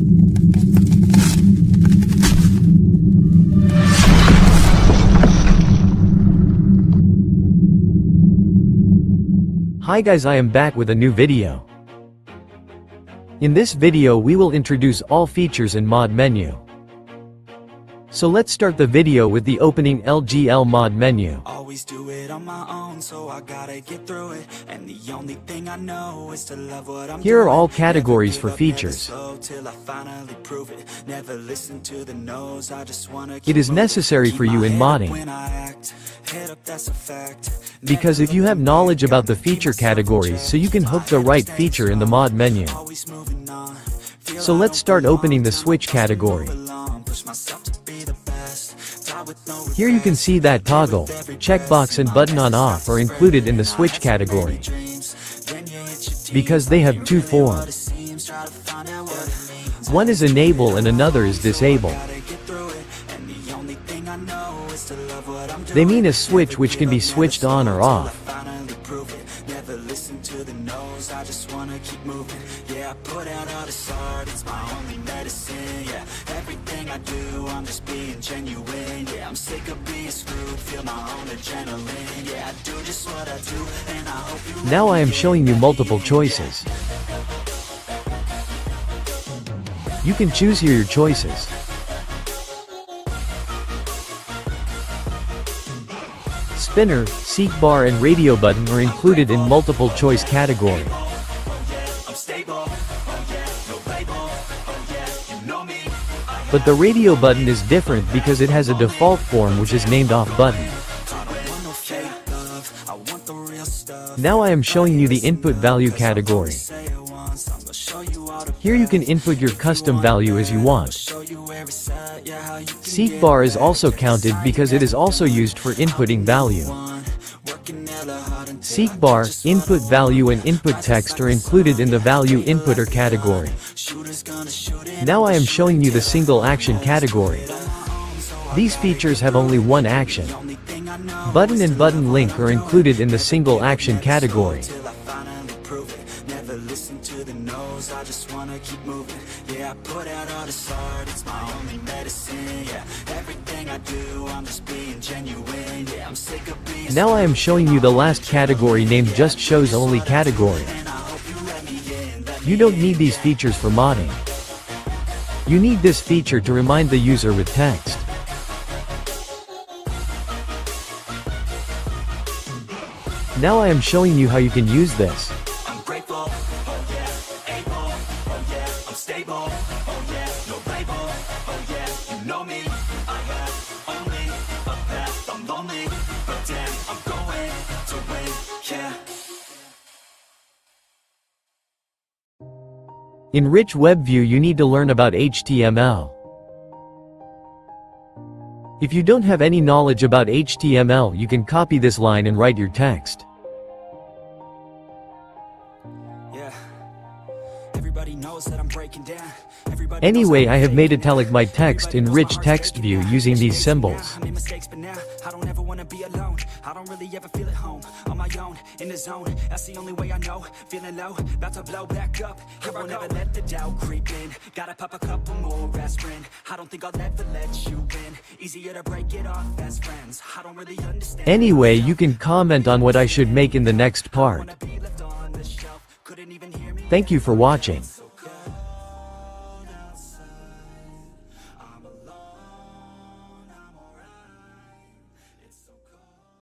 Hi guys I am back with a new video. In this video we will introduce all features in mod menu. So let's start the video with the opening LGL mod menu. Always do it on my own, so I gotta get through it. And the only thing I know is to love what I'm Here are all categories for give up, never features. slow till I finally prove it. Never listen to the no's, I just wanna It keep is necessary for you in modding. when I act. Head up, that's a fact. Because if you have knowledge about the feature categories so you can hook the right feature in the mod menu. Always moving on. Feel So let's start opening the switch category. Here you can see that toggle, checkbox and button on off are included in the switch category. Because they have two forms. One is enable and another is disable. They mean a switch which can be switched on or off. Never listen to the no's, I just wanna keep moving. Yeah, I put out all this art, it's my only medicine. Yeah, everything I do, I'm just being genuine. Yeah, I'm sick of being screwed, feel my own adrenaline. Yeah, I do just what I do, and I hope you Now I am showing you multiple choices. You can choose here your choices. Spinner, seek bar and radio button are included in multiple choice category. But the radio button is different because it has a default form which is named off button. Now I am showing you the input value category. Here you can input your custom value as you want. Seek bar is also counted because it is also used for inputting value. Seek bar, input value and input text are included in the value inputter category. Now I am showing you the single action category. These features have only one action. Button and button link are included in the single action category. Never listen to the no's, I just wanna keep moving. Yeah, I put out all this art, it's my only medicine. Yeah, everything I do, I'm just being genuine. Yeah, I'm sick of being Now I am showing you the last category named just shows only category. and I hope you let me in. Let You don't need these features for modding. You need this feature to remind the user with text. Now I am showing you how you can use this. Stable, oh yeah, no label, oh yeah, you know me, I have only a path, I'm lonely, but damn, I'm going to win, yeah. In Rich Web View you need to learn about HTML. If you don't have any knowledge about HTML you can copy this line and write your text. Anyway knows I I'm have made italic my text in rich text view using these Mistakes, but now symbols. I made mistakes, but now I don't ever wanna be alone. I don't really ever feel at home. On my own, in the zone. That's the only way I know. Feeling low, about to blow back up. Here I won't ever let the doubt creep in. Gotta pop a couple more aspirin. I don't think I'll ever let you in. Easier to break it off best friends. I don't really understand. Anyway you can comment on what I should make in the next part. Wanna be left on the shelf. Couldn't even hear me. Thank you for watching.